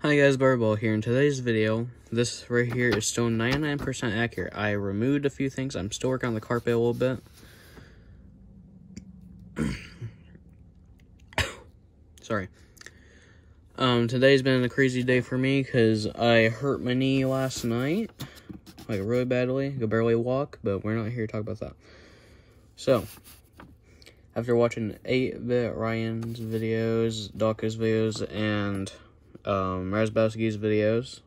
Hi guys, Barbell here. In today's video, this right here is still 99% accurate. I removed a few things. I'm still working on the carpet a little bit. Sorry. Um, today's been a crazy day for me because I hurt my knee last night. Like, really badly. Could barely walk, but we're not here to talk about that. So, after watching 8-Bit Ryan's videos, Dawkins videos, and um, Razzbowski's videos.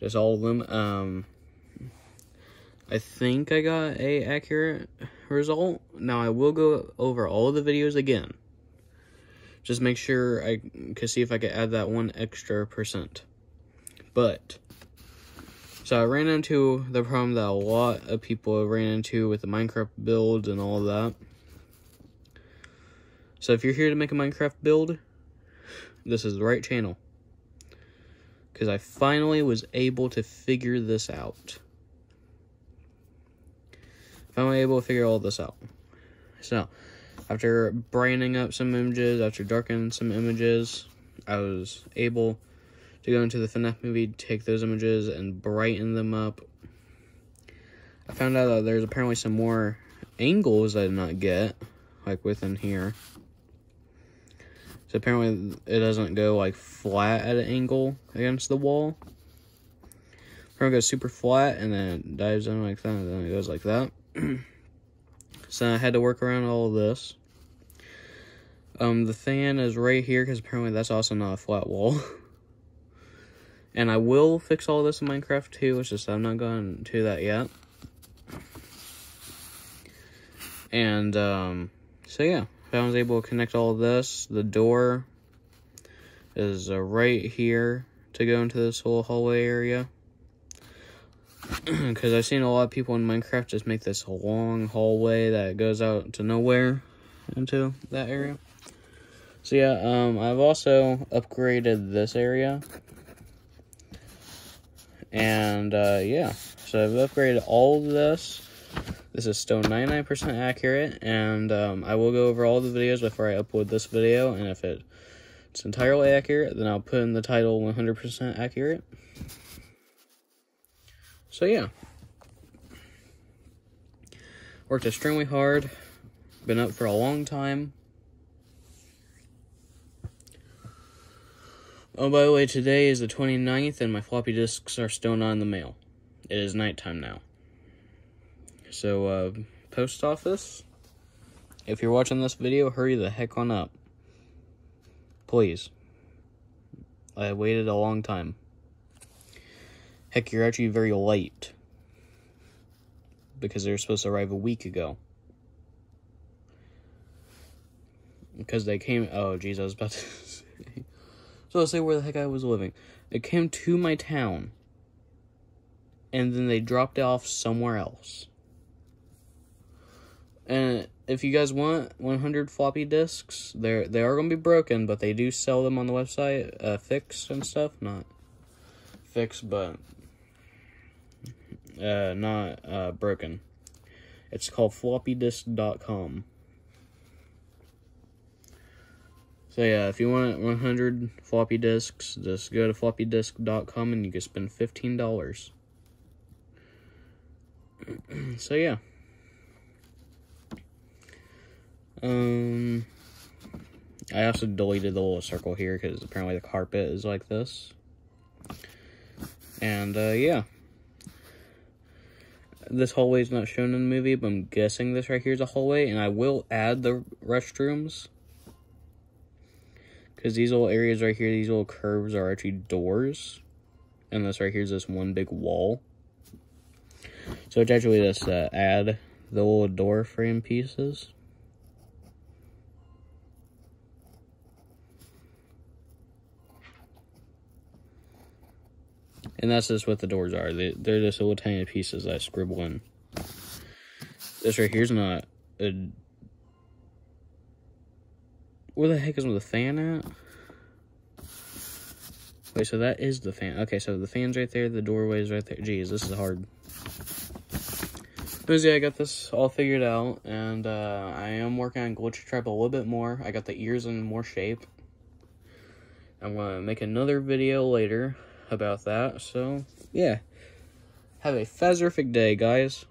Just all of them. Um, I think I got a accurate result. Now I will go over all the videos again. Just make sure I can see if I can add that one extra percent. But, so I ran into the problem that a lot of people ran into with the Minecraft builds and all that. So if you're here to make a Minecraft build, this is the right channel. Because I finally was able to figure this out. Finally able to figure all this out. So, after brightening up some images, after darkening some images, I was able to go into the FNAF movie, take those images, and brighten them up. I found out that there's apparently some more angles I did not get, like within here. So apparently it doesn't go like flat at an angle against the wall. Apparently it goes super flat and then it dives in like that and then it goes like that. so I had to work around all of this. Um, the fan is right here because apparently that's also not a flat wall. and I will fix all this in Minecraft too, it's just I'm not going to that yet. And, um, so yeah. I was able to connect all this. The door is uh, right here to go into this whole hallway area. Because I've seen a lot of people in Minecraft just make this long hallway that goes out to nowhere into that area. So yeah, um, I've also upgraded this area. And uh, yeah, so I've upgraded all of this. This is still 99% accurate, and um, I will go over all the videos before I upload this video, and if it, it's entirely accurate, then I'll put in the title 100% accurate. So yeah. Worked extremely hard, been up for a long time. Oh, by the way, today is the 29th, and my floppy disks are still not in the mail. It is nighttime now. So, uh, post office, if you're watching this video, hurry the heck on up. Please. I waited a long time. Heck, you're actually very late. Because they were supposed to arrive a week ago. Because they came. Oh, jeez, I was about to say. So I'll say where the heck I was living. It came to my town. And then they dropped off somewhere else. And if you guys want 100 floppy disks, they're they are gonna be broken, but they do sell them on the website, uh, fixed and stuff. Not fixed, but uh, not uh, broken. It's called floppydisk.com. So yeah, if you want 100 floppy disks, just go to floppydisk.com and you can spend $15. so yeah. Um, I also deleted the little circle here because apparently the carpet is like this. And, uh, yeah. This hallway is not shown in the movie, but I'm guessing this right here is a hallway, and I will add the restrooms. Because these little areas right here, these little curves are actually doors. And this right here is this one big wall. So it's actually just uh, add the little door frame pieces. And that's just what the doors are. They, they're just little tiny pieces I scribble in. This right here's not a... Where the heck is the fan at? Wait, so that is the fan. Okay, so the fan's right there, the doorway's right there. Jeez, this is hard. But yeah, I got this all figured out, and uh, I am working on Glitchtrap a little bit more. I got the ears in more shape. I'm going to make another video later about that. So, yeah. Have a phaserific day, guys.